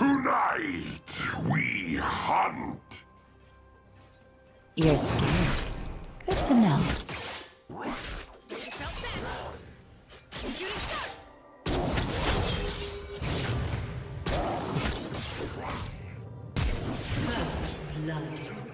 Tonight we hunt. You're scared. Good to know. First blood.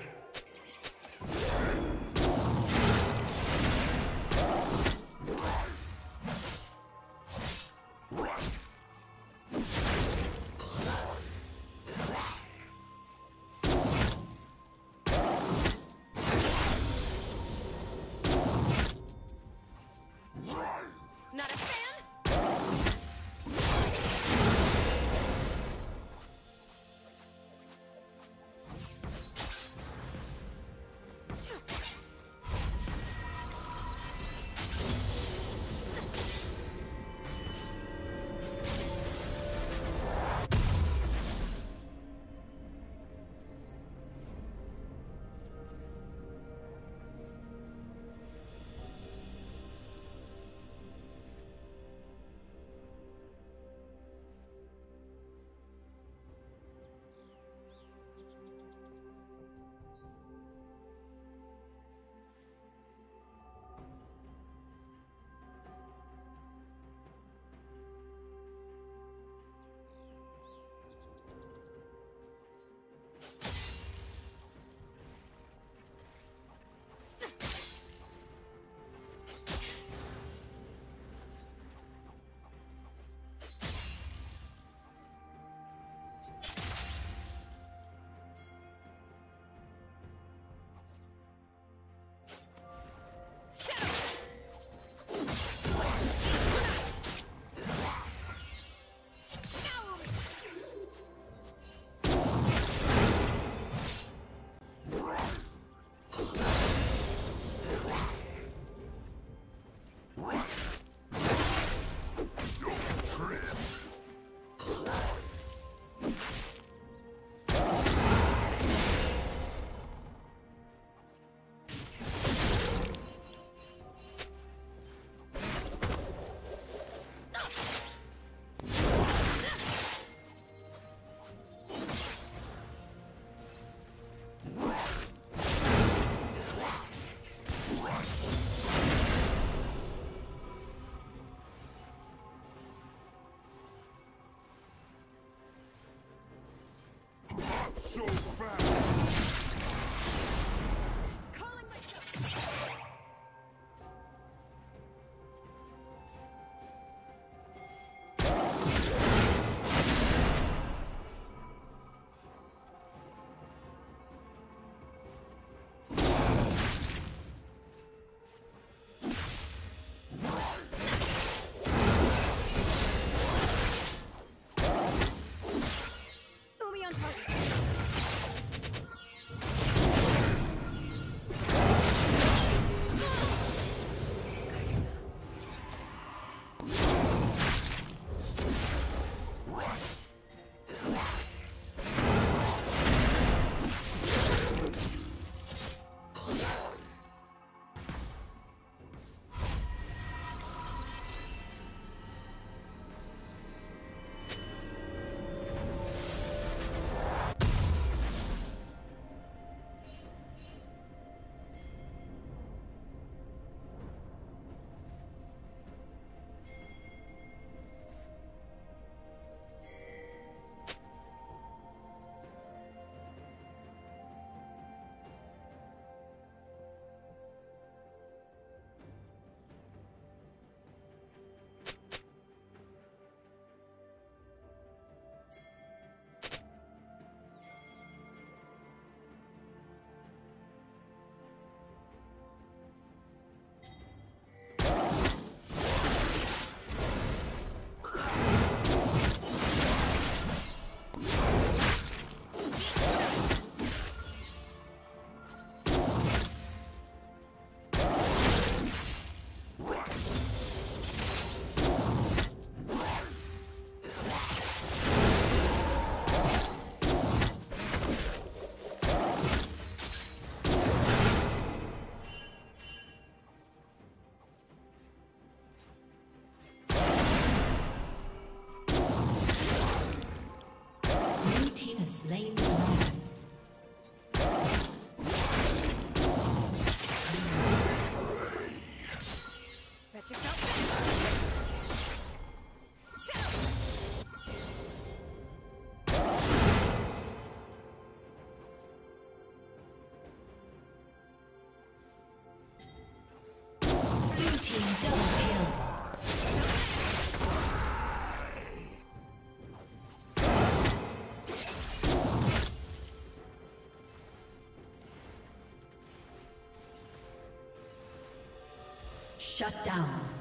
Shut down.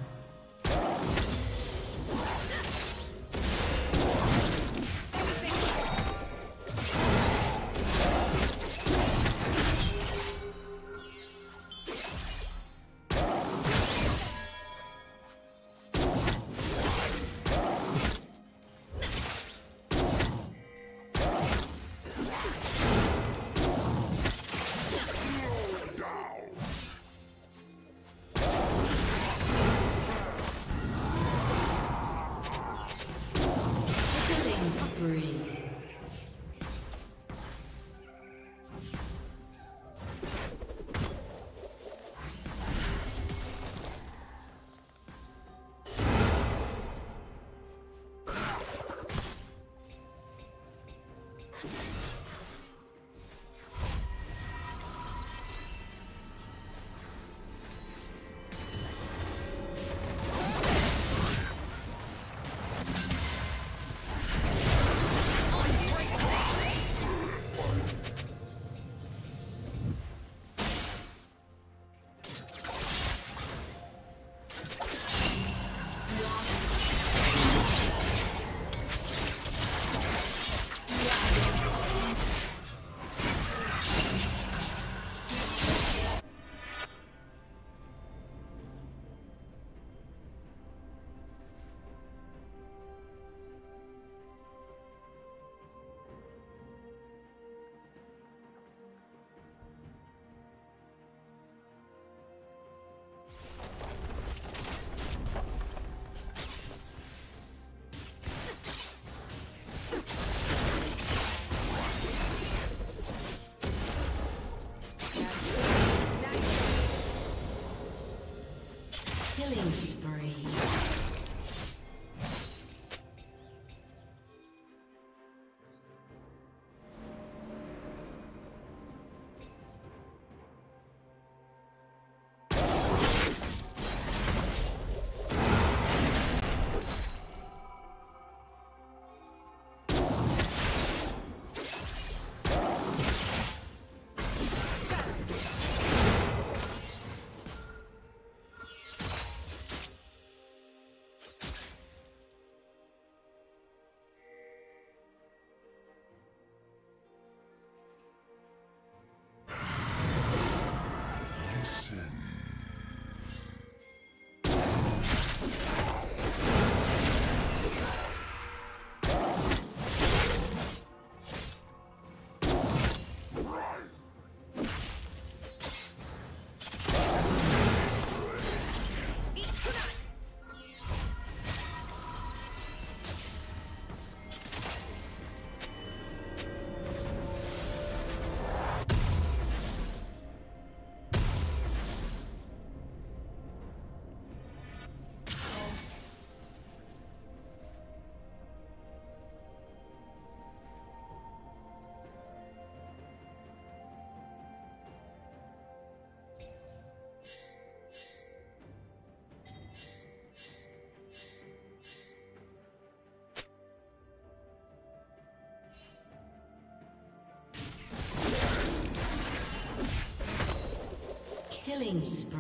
Killing spree.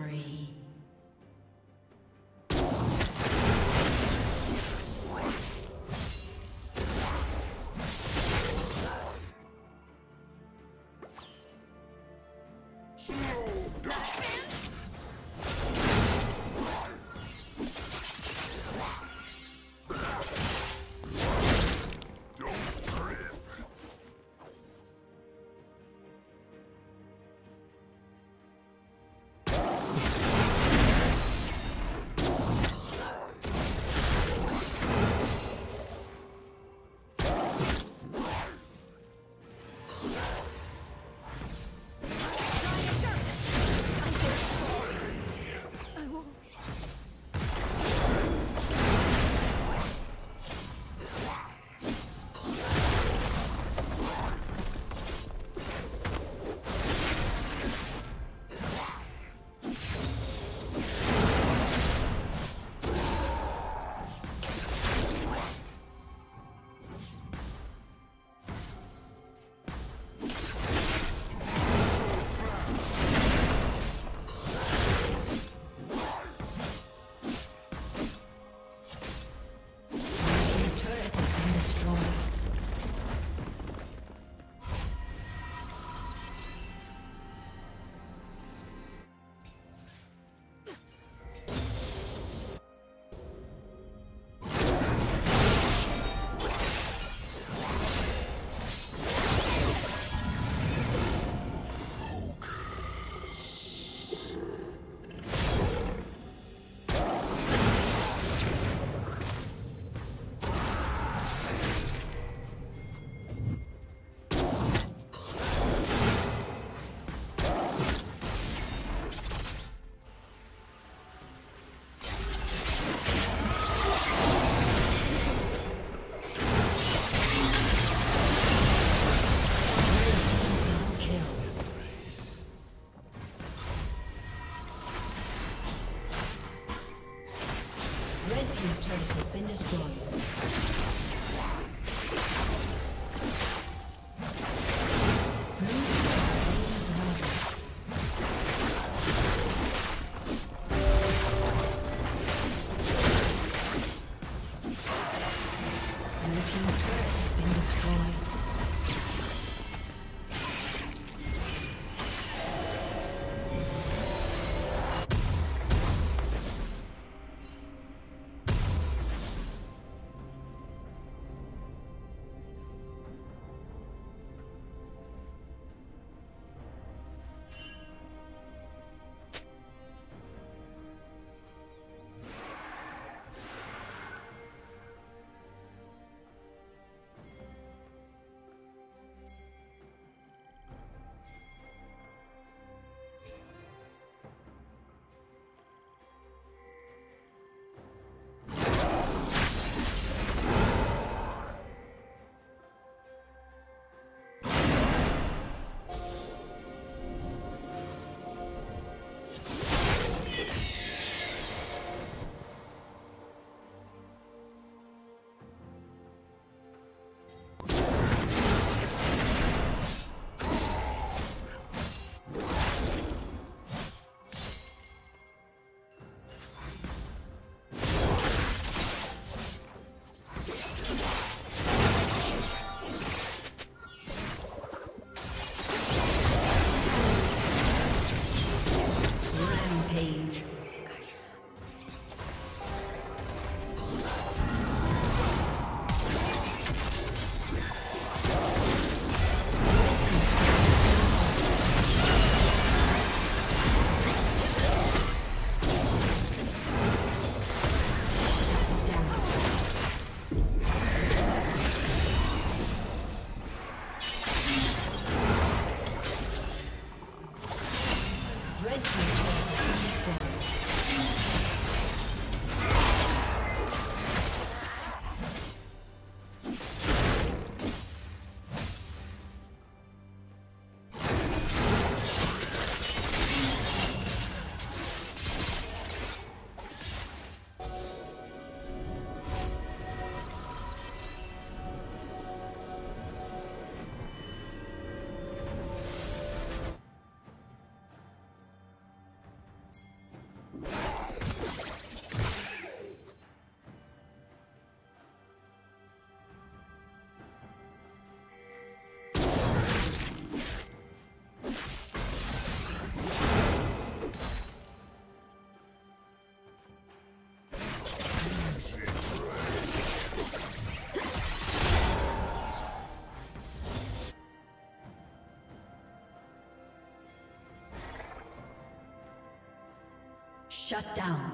Shut down.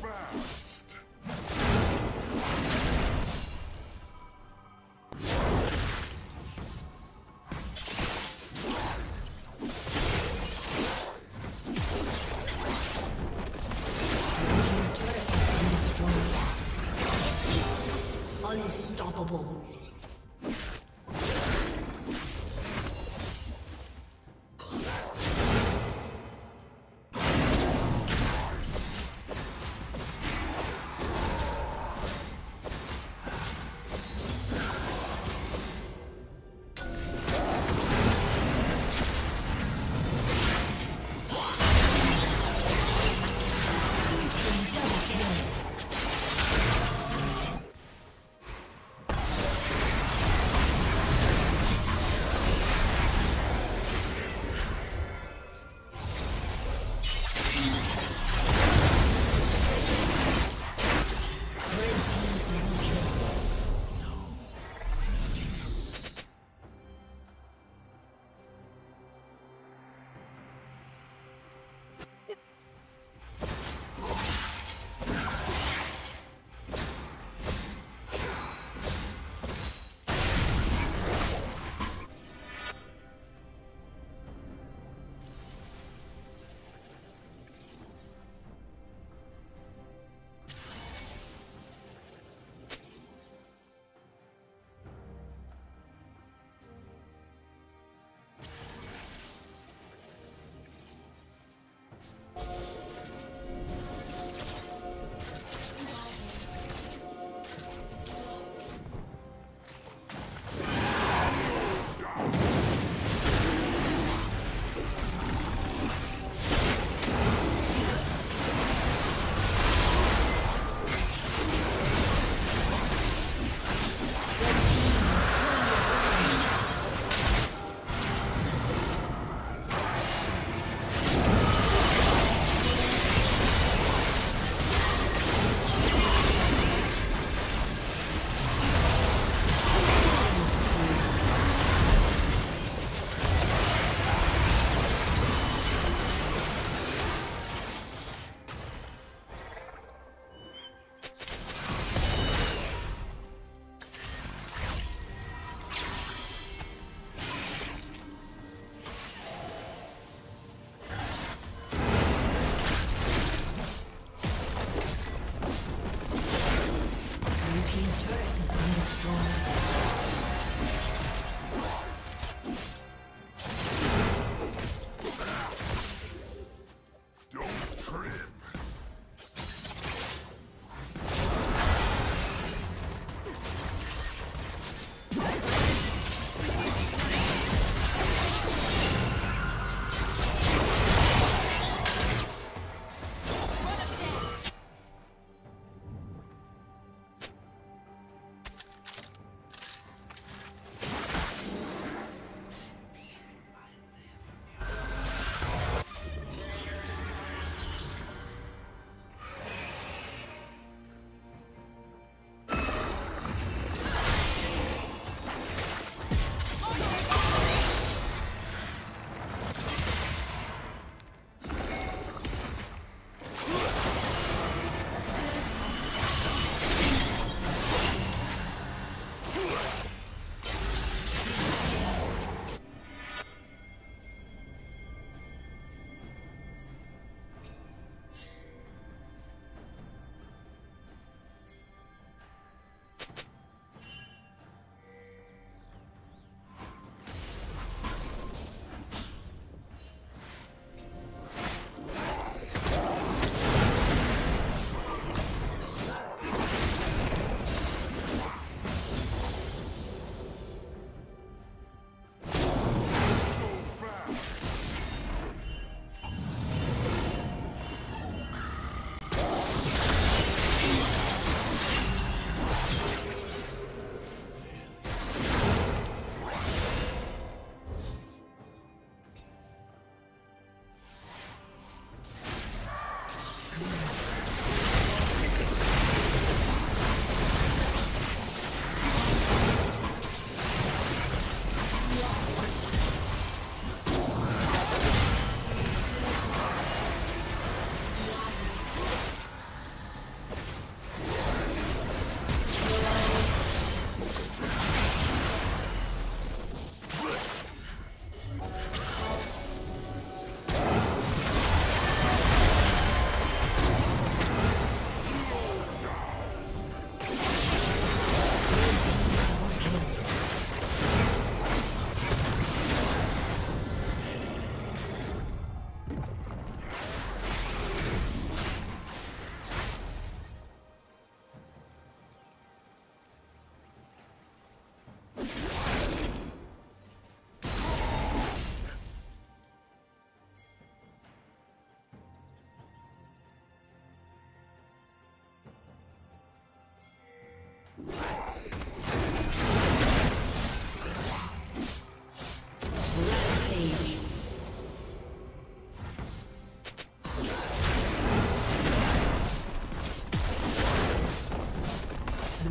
Fast. Unstoppable.